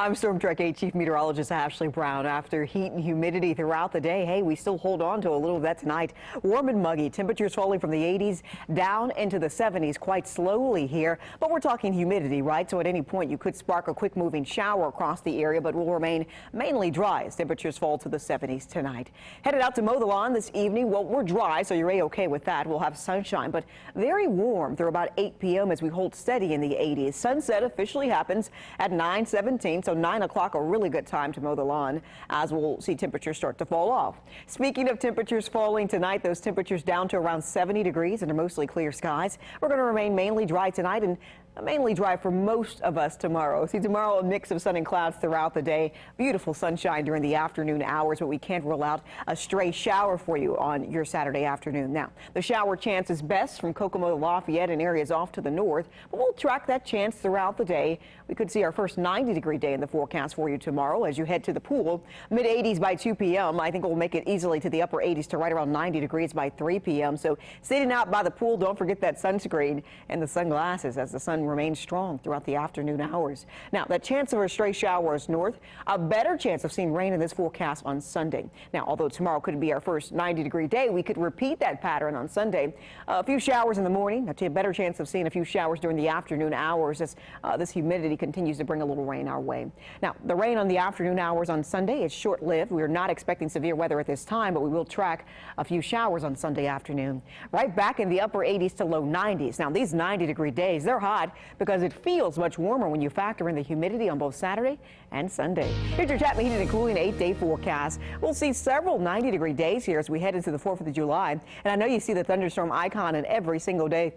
I'm Storm Track 8 Chief Meteorologist Ashley Brown. After heat and humidity throughout the day, hey, we still hold on to a little of that tonight. Warm and muggy. Temperatures falling from the 80s down into the 70s quite slowly here. But we're talking humidity, right? So at any point you could spark a quick moving shower across the area, but will remain mainly dry as temperatures fall to the 70s tonight. Headed out to mow the lawn this evening. Well, we're dry, so you're a-okay with that. We'll have sunshine, but very warm through about 8 p.m. as we hold steady in the 80s. Sunset officially happens at 9:17. So 9 o'clock, a really good time to mow the lawn as we'll see temperatures start to fall off. Speaking of temperatures falling tonight, those temperatures down to around 70 degrees under mostly clear skies. We're going to remain mainly dry tonight and mainly dry for most of us tomorrow. See, tomorrow a mix of sun and clouds throughout the day. Beautiful sunshine during the afternoon hours, but we can't rule out a stray shower for you on your Saturday afternoon. Now, the shower chance is best from Kokomo, to Lafayette, and areas off to the north, but we'll track that chance throughout the day. We could see our first 90 degree day in the forecast for you tomorrow as you head to the pool. Mid 80s by 2 p.m. I think we'll make it easily to the upper 80s to right around 90 degrees by 3 p.m. So sitting out by the pool, don't forget that sunscreen and the sunglasses as the sun remain strong throughout the afternoon hours. Now, the chance of a stray shower is north. A better chance of seeing rain in this forecast on Sunday. Now, although tomorrow could be our first 90 degree day, we could repeat that pattern on Sunday. A few showers in the morning, a better chance of seeing a few showers during the afternoon hours as uh, this humidity continues to bring a little rain our way. Now, the rain on the afternoon hours on Sunday is short lived. We are not expecting severe weather at this time, but we will track a few showers on Sunday afternoon. Right back in the upper 80s to low 90s. Now, these 90 degree days, they're hot because it feels much warmer when you factor in the humidity on both Saturday and Sunday. Here's your Chapman Heating and Cooling eight day forecast. We'll see several 90 degree days here as we head into the 4th of July. And I know you see the thunderstorm icon in every single day.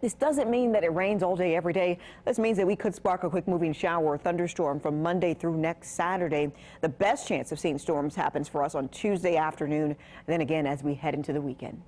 This doesn't mean that it rains all day every day. This means that we could spark a quick moving shower or thunderstorm from Monday through next Saturday. The best chance of seeing storms happens for us on Tuesday afternoon, and then again as we head into the weekend.